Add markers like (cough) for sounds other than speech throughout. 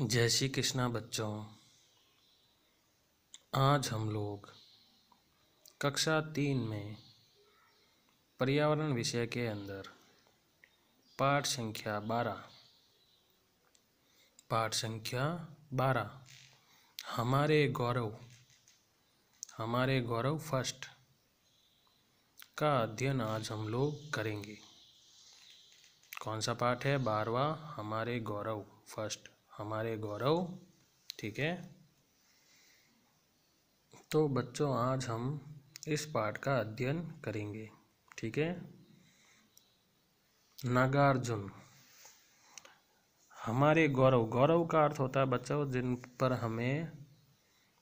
जय श्री कृष्णा बच्चों। आज हम लोग कक्षा तीन में पर्यावरण विषय के अंदर पाठ संख्या बारह। पाठ संख्या बारह। हमारे गौरव हमारे गौरव फ़र्स्ट का अध्ययन आज हम लोग करेंगे। कौन सा पाठ है? बारवा हमारे गौरव फ़र्स्ट। हमारे गौरव, ठीक है? तो बच्चों, आज हम इस पाठ का अध्ययन करेंगे, ठीक है? नागार्जुन, हमारे गौरव गौरव का अर्थ होता है बच्चों, जिन पर हमें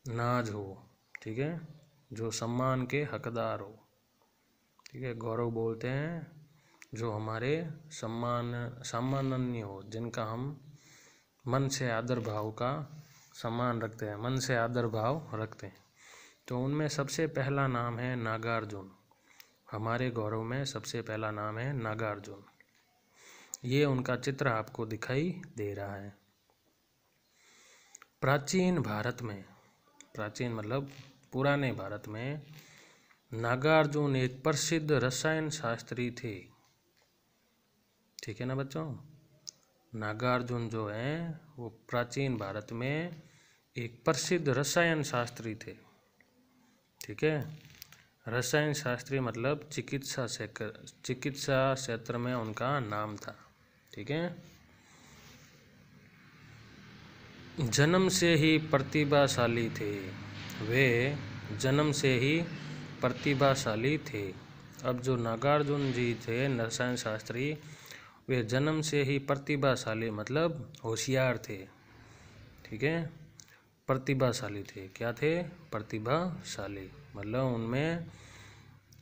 नाज हो, ठीक है? जो सम्मान के हकदार हो, ठीक है? गौरव बोलते हैं, जो हमारे सम्मान सम्माननीय हो, जिनका हम मन से आदर भाव का सम्मान रखते हैं, मन से आदर भाव रखते हैं। तो उनमें सबसे पहला नाम है नागार्जुन। हमारे गौरव में सबसे पहला नाम है नागार्जुन। ये उनका चित्र आपको दिखाई दे रहा है। प्राचीन भारत में, प्राचीन मतलब पुराने भारत में नागार्जुन एक प्रसिद्ध रसायन शास्त्री थे। ठीक है ना बच्चों? नागार्जुन जो हैं, वो प्राचीन भारत में एक प्रसिद्ध रसायन शास्त्री थे। ठीक है? रसायन शास्त्री मतलब चिकित्सा क्षेत्र चिकित्सा क्षेत्र में उनका नाम था। ठीक है? जन्म से ही प्रतिभाशाली थे। वे जन्म से ही प्रतिभाशाली थे। अब जो नागार्जुन जी थे, रसायन शास्त्री वे जन्म से ही प्रतिभाशाली मतलब होशियार थे। ठीक है? प्रतिभाशाली थे। क्या थे? प्रतिभाशाली। मतलब उनमें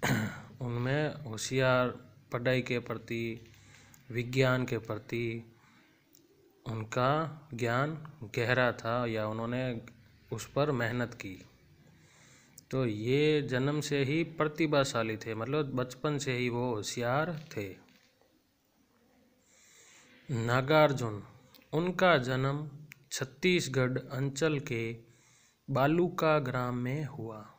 (clears throat) उनमें होशियार, पढ़ाई के प्रति, विज्ञान के प्रति उनका ज्ञान गहरा था या उन्होंने उस पर मेहनत की। तो ये जन्म से ही प्रतिभाशाली थे। मतलब बचपन से ही वो होशियार थे। नागार्जुन, उनका जन्म छत्तीसगढ़ अंचल के बालूका ग्राम में हुआ।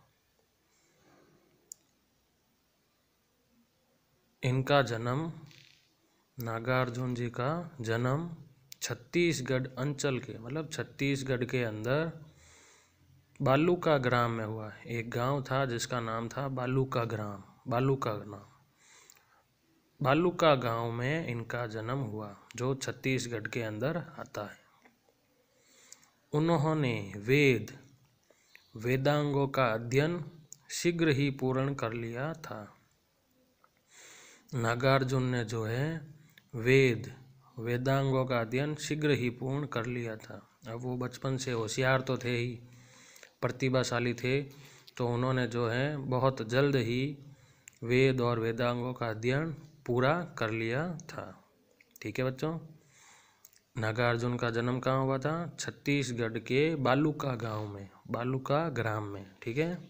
इनका जन्म, नागार्जुन जी का जन्म छत्तीसगढ़ अंचल के मतलब छत्तीसगढ़ के अंदर बालूका ग्राम में हुआ। एक गाँव था जिसका नाम था बालूका ग्राम बालूका ग्राम। भालुका गाँव में इनका जन्म हुआ, जो छत्तीसगढ़ के अंदर आता है। उन्होंने वेद, वेदांगों का अध्ययन शीघ्र ही पूर्ण कर लिया था। नागार्जुन ने जो है, वेद, वेदांगों का अध्ययन शीघ्र ही पूर्ण कर लिया था। अब वो बचपन से होशियार तो थे ही, प्रतिभाशाली थे तो उन्होंने जो है, बहुत जल्द ही वेद और वेदांगों का अध्ययन पूरा कर लिया था। ठीक है बच्चों? नागार्जुन का जन्म कहाँ हुआ था? छत्तीसगढ़ के बालूका गाँव में, बालूका ग्राम में। ठीक है?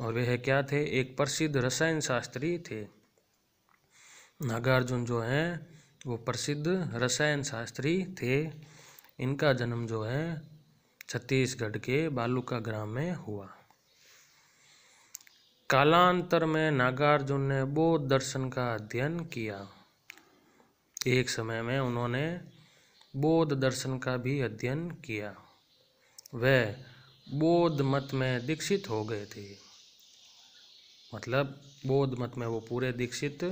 और वह क्या थे? एक प्रसिद्ध रसायन शास्त्री थे। नागार्जुन जो हैं, वो प्रसिद्ध रसायन शास्त्री थे। इनका जन्म जो है, छत्तीसगढ़ के बालूका ग्राम में हुआ। कालांतर में नागार्जुन ने बौद्ध दर्शन का अध्ययन किया। एक समय में उन्होंने बौद्ध दर्शन का भी अध्ययन किया। वह बौद्ध मत में दीक्षित हो गए थे। मतलब बौद्ध मत में वो पूरे दीक्षित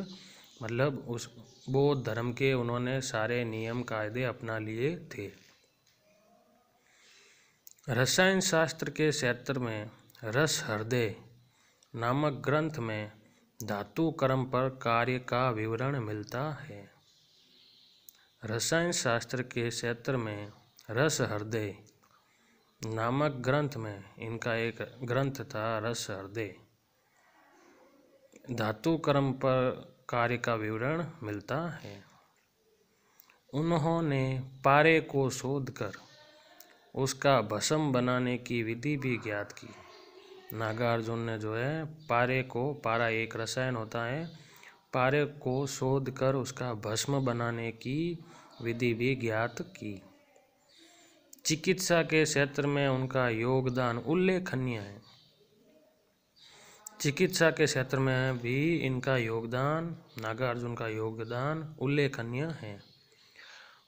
मतलब उस बौद्ध धर्म के उन्होंने सारे नियम कायदे अपना लिए थे। रसायन शास्त्र के क्षेत्र में रस हृदय नामक ग्रंथ में धातु कर्म पर कार्य का विवरण मिलता है। रसायन शास्त्र के क्षेत्र में रस हृदय नामक ग्रंथ में इनका एक ग्रंथ था रस हृदय। धातु कर्म पर कार्य का विवरण मिलता है। उन्होंने पारे को शोध कर उसका भसम बनाने की विधि भी ज्ञात की। नागार्जुन ने जो है, पारे को, पारा एक रसायन होता है, पारे को शोध कर उसका भस्म बनाने की विधि भी ज्ञात की। चिकित्सा के क्षेत्र में उनका योगदान उल्लेखनीय है। चिकित्सा के क्षेत्र में भी इनका योगदान, नागार्जुन का योगदान उल्लेखनीय है।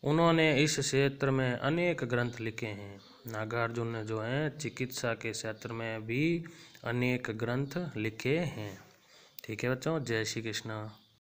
उन्होंने इस क्षेत्र में अनेक ग्रंथ लिखे हैं। नागार्जुन ने जो है, चिकित्सा के क्षेत्र में भी अनेक ग्रंथ लिखे हैं। ठीक है बच्चों, जय श्री कृष्णा।